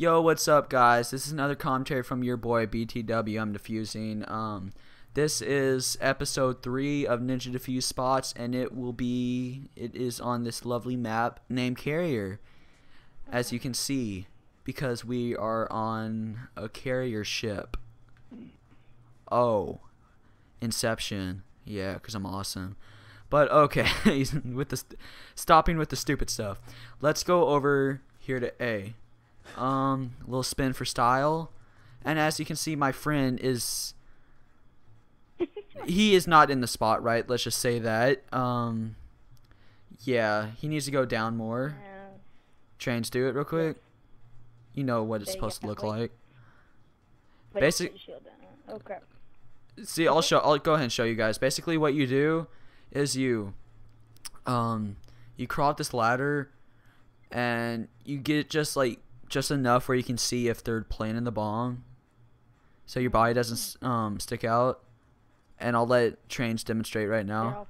Yo, what's up, guys? This is another commentary from your boy BTW. I'm defusing. Um, this is episode three of Ninja Defuse Spots, and it will be it is on this lovely map named Carrier, as you can see, because we are on a carrier ship. Oh, Inception. Yeah, because I'm awesome. But okay, with the st- stopping with the stupid stuff. Let's go over here to A. Um, a little spin for style. And as you can see, my friend is. he is not in the spot, right? Let's just say that. Um, yeah, he needs to go down more. Uh, Trains, do it real quick. You know what it's supposed to look Wait. like. put Basic- shield down. Oh crap. See, I'll show. I'll go ahead and show you guys. Basically, what you do is you, um, you crawl up this ladder, and you get just like just enough where you can see if they're planting the bomb, so your body doesn't um stick out. And I'll let trains demonstrate right Here, now. I'll,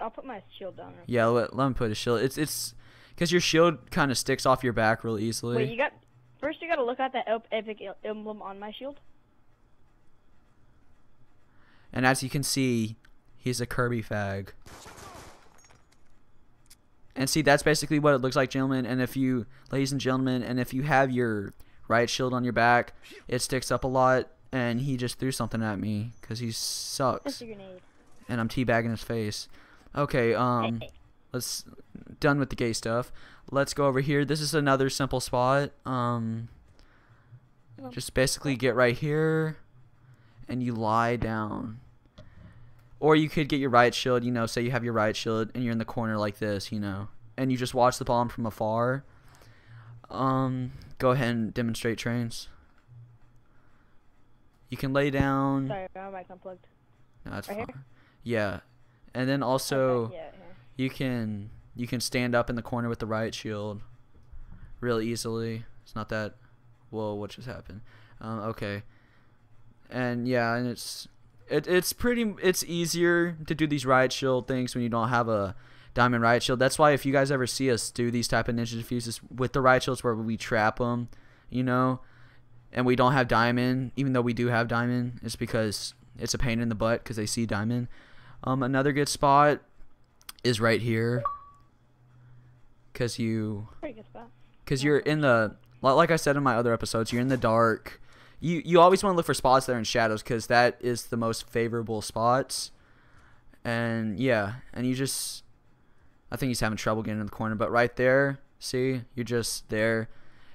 I'll put my shield down. real Yeah, let, let him put his shield. It's it's because your shield kind of sticks off your back real easily. Wait, you got first. You got to look at that epic emblem on my shield. And as you can see, he's a Kirby fag. And see, that's basically what it looks like, gentlemen. And if you, ladies and gentlemen, and if you have your riot shield on your back, it sticks up a lot. And he just threw something at me because he sucks. a grenade. And I'm teabagging his face. Okay, um, Hey, let's done with the gay stuff. Let's go over here. This is another simple spot. Um, just basically get right here, and you lie down. Or you could get your riot shield. You know, say you have your riot shield, and you're in the corner like this. You know, and you just watch the bomb from afar. Um, go ahead and demonstrate trains. You can lay down. Sorry, my mic unplugged. No, that's Right here? fine. Yeah, and then also Okay, yeah, here. you can you can stand up in the corner with the riot shield real easily. It's not that whoa, what just happened? Um, okay. And yeah, and it's it, it's pretty it's easier to do these riot shield things when you don't have a diamond riot shield. That's why if you guys ever see us do these type of ninja defuses with the riot shields where we trap them, you know, and we don't have diamond, even though we do have diamond, it's because it's a pain in the butt because they see diamond. Um, another good spot is right here, cause you Pretty good spot. because you're in the like I said in my other episodes, you're in the dark. You you always want to look for spots that are in shadows because that is the most favorable spots. And yeah, and you just, I think he's having trouble getting in the corner, but right there, see, you're just there,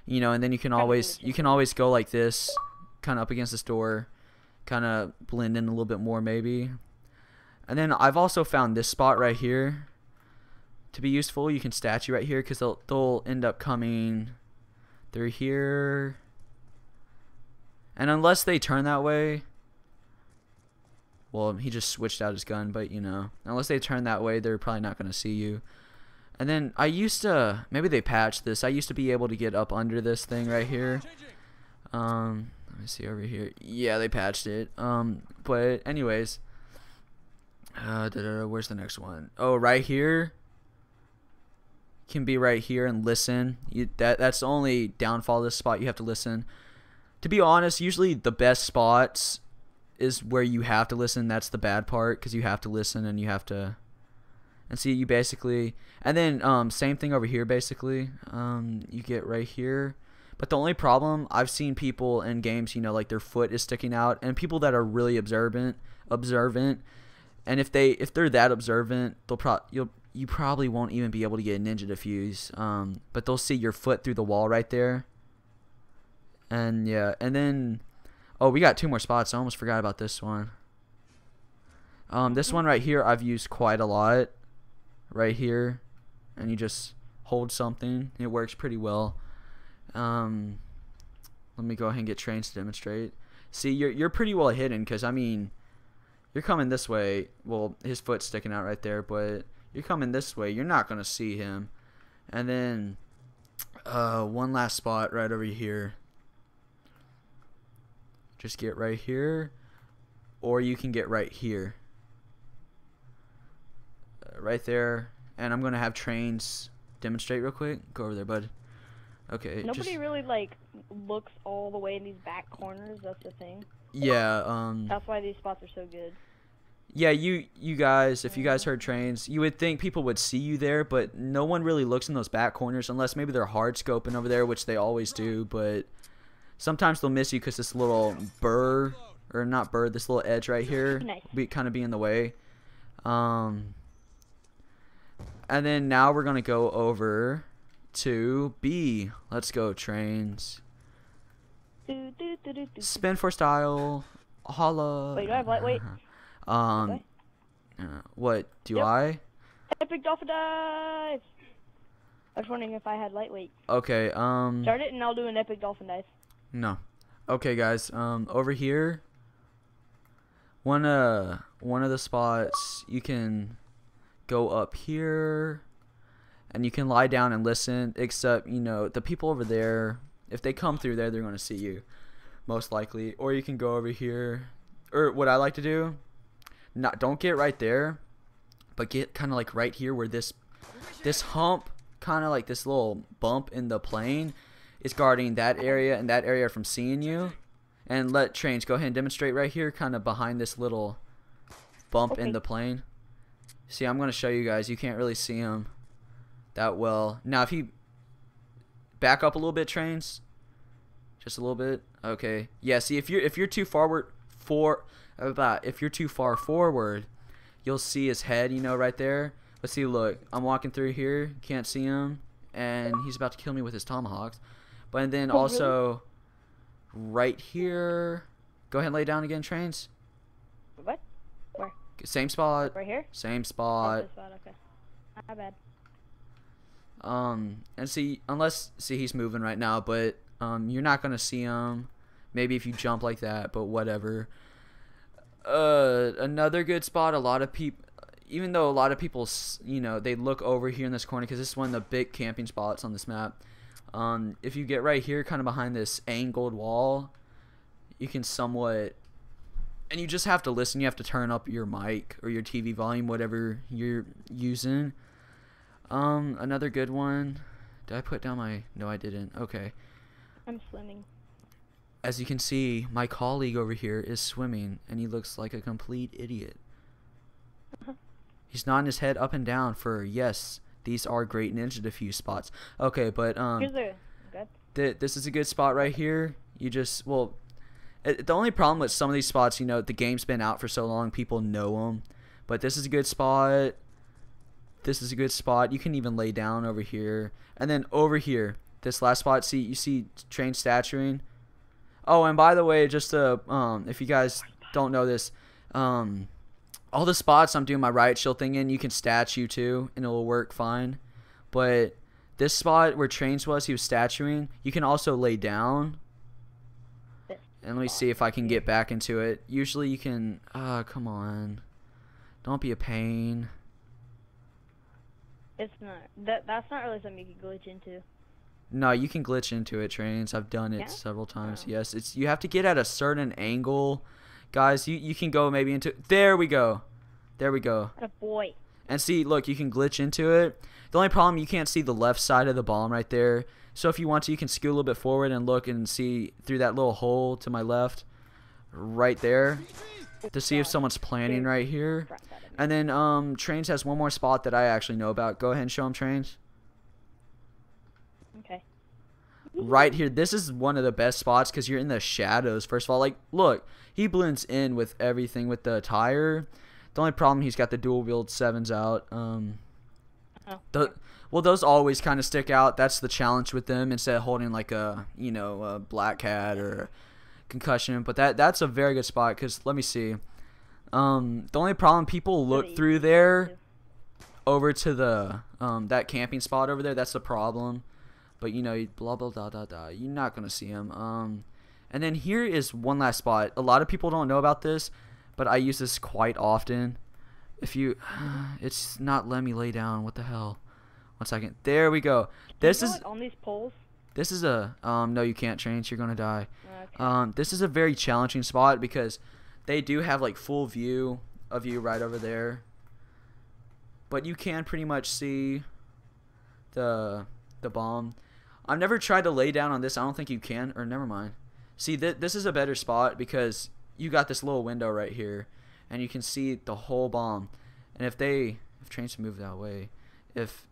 you know. And then you can always you can always go like this, kind of up against this door, kind of blend in a little bit more maybe. And then I've also found this spot right here to be useful. You can statue right here because they'll they'll end up coming through here. And unless they turn that way, well, he just switched out his gun, but you know, unless they turn that way, they're probably not gonna see you. And then I used to maybe they patched this. I used to be able to get up under this thing right here. Um, let me see over here. Yeah, they patched it. Um, but anyways, uh, da-da-da, where's the next one? Oh, right here. Can be right here and listen. You that that's the only downfall of this spot. You have to listen. To be honest, usually the best spots is where you have to listen. That's the bad part because you have to listen and you have to. And see, you basically, and then um, same thing over here. Basically, um, you get right here. But the only problem I've seen people in games, you know, like their foot is sticking out, and people that are really observant, observant, and if they if they're that observant, they'll pro you'll you probably won't even be able to get a ninja defuse. Um, but they'll see your foot through the wall right there. And yeah, and then oh, we got two more spots. I almost forgot about this one. Um, this one right here I've used quite a lot. Right here, and you just hold something. It works pretty well. Um, let me go ahead and get trains to demonstrate. See, you're you're pretty well hidden because I mean, you're coming this way. Well, his foot's sticking out right there, but you're coming this way. You're not gonna see him. And then, uh, one last spot right over here. Just get right here, or you can get right here. Uh, right there, and I'm gonna have trains demonstrate real quick. Go over there, bud. Okay. Nobody just, really like looks all the way in these back corners. That's the thing. yeah. Um. That's why these spots are so good. Yeah, you you guys, if you guys heard trains, you would think people would see you there, but no one really looks in those back corners unless maybe they're hard scoping over there, which they always do. But sometimes they'll miss you because this little burr or not burr, this little edge right here, Nice. be kind of be in the way. Um, and then now we're gonna go over to B. Let's go trains. Do, do, do, do, do. Spin for style. Holla. Wait, do I have lightweight? Um, uh, what do Yep. I? Epic dolphin dive. I was wondering if I had lightweight. Okay. Um. Start it, and I'll do an epic dolphin dive. No. Okay, guys. Um, over here. One uh one of the spots you can go up here, and you can lie down and listen. Except you know the people over there, if they come through there, they're gonna see you, most likely. Or you can go over here, or what I like to do. Not don't get right there, but get kind of like right here where this this hump, kind of like this little bump in the plane is guarding that area and that area from seeing you. And let trains go ahead and demonstrate right here, kind of behind this little bump in the plane. See, I'm going to show you guys. You can't really see him that well. Now, if he back up a little bit, trains, just a little bit. Okay. Yeah. See, if you're if you're too forward for about if you're too far forward, you'll see his head. You know, right there. But see, look, I'm walking through here. Can't see him, and he's about to kill me with his tomahawks. But then Oh, also, right here. Go ahead and lay down again, trains. What? Where? Same spot. Right here? Same spot. spot. Okay. My bad. Um, and see, unless see he's moving right now, but um, you're not gonna see him. Maybe if you jump like that, but whatever. Uh, another good spot. A lot of people, even though a lot of people, you know, they look over here in this corner because this is one of the big camping spots on this map. Um, if you get right here, kind of behind this angled wall, you can somewhat, and you just have to listen. You have to turn up your mic or your TV volume, whatever you're using. Um, another good one. Did I put down my? No, I didn't. Okay. I'm swimming. As you can see, my colleague over here is swimming, and he looks like a complete idiot. Uh-huh. He's nodding his head up and down for yes. These are great ninja defuse spots. Okay, but um, Here's a good. th- this is a good spot right here. You just well, it, the only problem with some of these spots, you know, the game's been out for so long, people know them. But this is a good spot. This is a good spot. You can even lay down over here, and then over here, this last spot. See, you see train statuing. Oh, and by the way, just uh, um, if you guys don't know this, um, all the spots I'm doing my riot shield thing in, you can statue too, and it will work fine. But this spot where trains was, he was statuing. You can also lay down. And let me see if I can get back into it. Usually you can. Ah, come on. Don't be a pain. It's not. That that's not really something you can glitch into. No, you can glitch into it, trains. I've done it Yeah? several times. Oh. Yes, it's you have to get at a certain angle, guys. You you can go maybe into. There we go. There we go. What a boy. And see, look, you can glitch into it. The only problem you can't see the left side of the bomb right there. So if you want to, you can scoot a little bit forward and look and see through that little hole to my left, right there, to see if someone's planning right here. Crap out of me. And then um, Trains has one more spot that I actually know about. Go ahead and show him Trains. Okay. Right here, this is one of the best spots because you're in the shadows. First of all, like look, he blends in with everything with the tire. The only problem he's got the dual wield sevens out. Um, Oh. the well, those always kind of stick out. That's the challenge with them instead of holding like a you know a Black Hat or concussion. But that that's a very good spot because let me see. Um, the only problem people look through there over to the um that camping spot over there. That's the problem. But you know, blah blah blah blah blah. You're not gonna see him. Um, and then here is one last spot. A lot of people don't know about this, but I use this quite often. If you, it's not let me lay down. What the hell? One second. There we go. This is on these poles. this is a um no you can't change. You're gonna die. Okay. Um, this is a very challenging spot because they do have like full view of you right over there. But you can pretty much see the the bomb. I've never tried to lay down on this. I don't think you can. Or never mind. See, th- this is a better spot because you got this little window right here, and you can see the whole bomb. And if they, if trains move that way, if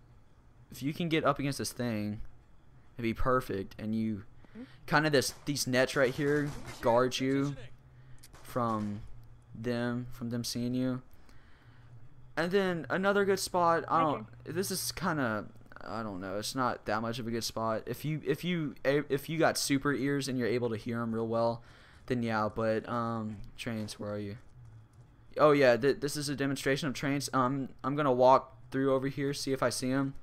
if you can get up against this thing, it'd be perfect. And you, kind of this these nets right here guard you from them from them seeing you. And then another good spot. I don't. This is kind of. I don't know. It's not that much of a good spot. If you if you if you got super ears and you're able to hear them real well, then yeah. But um, trains, where are you? Oh yeah, th- this is a demonstration of trains. Um, I'm gonna walk through over here, see if I see them.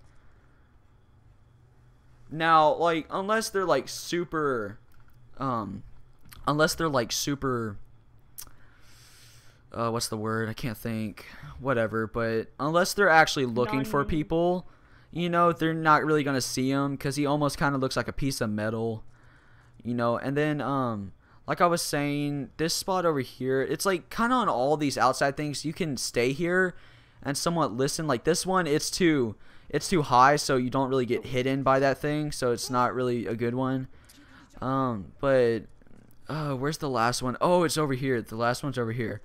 Now, like, unless they're like super, um, unless they're like super uh, what's the word? I can't think. Whatever. But unless they're actually looking for people, you know, they're not really gonna see him because he almost kind of looks like a piece of metal, you know. And then, um, like I was saying, this spot over here, it's like kind of on all these outside things. You can stay here and somewhat listen. Like this one, it's too, it's too high, so you don't really get hidden by that thing. So it's not really a good one. Um, but, uh, where's the last one? Oh, it's over here. The last one's over here.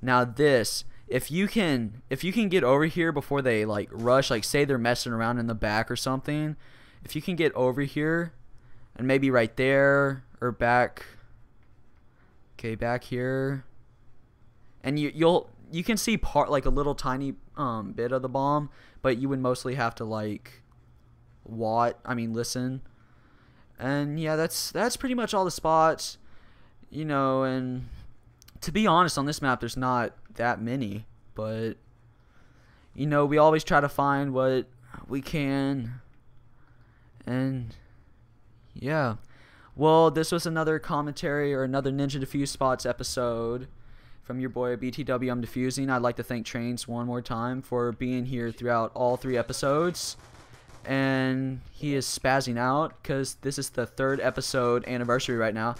Now this, if you can if you can get over here before they like rush, like say they're messing around in the back or something, if you can get over here and maybe right there or back okay, back here. And you you'll you can see part like a little tiny um bit of the bomb, but you would mostly have to like watt, I mean listen. And yeah, that's that's pretty much all the spots. You know, and to be honest, on this map, there's not that many, but you know, we always try to find what we can, and yeah. Well, this was another commentary or another Ninja Defuse Spots episode from your boy BTW. I'm defusing. I'd like to thank Trains one more time for being here throughout all three episodes. And he is spazzing out because this is the third episode anniversary right now.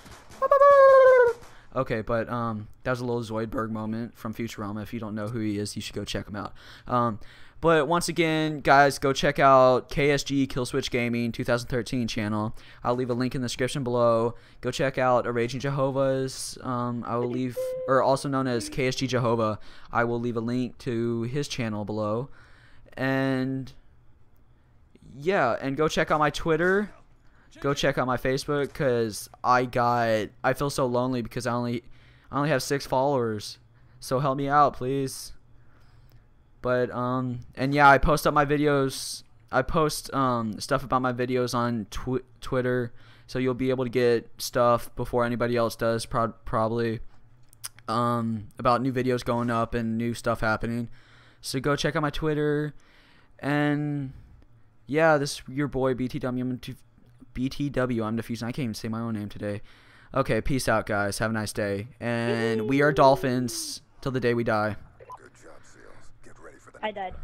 Okay, but um, that was a little Zoidberg moment from Futurama. If you don't know who he is, you should go check him out. Um, but once again, guys, go check out KSG Killswitch Gaming 2013 channel. I'll leave a link in the description below. Go check out A Raging Jahova's. Um, I will leave, or also known as KSG Jehovah. I will leave a link to his channel below. And yeah, and go check out my Twitter go check out my Facebook because I got I feel so lonely because I only I only have six followers. So help me out, please. But um and yeah, I post up my videos. I post um stuff about my videos on tw- Twitter, so you'll be able to get stuff before anybody else does. Pro- probably um about new videos going up and new stuff happening. So go check out my Twitter and yeah, this your boy BTW. BTW. I'm defusing. I can't even say my own name today. Okay, peace out, guys. Have a nice day. And we are Dolphins till the day we die. Good job, Seals. Get ready for that. I died.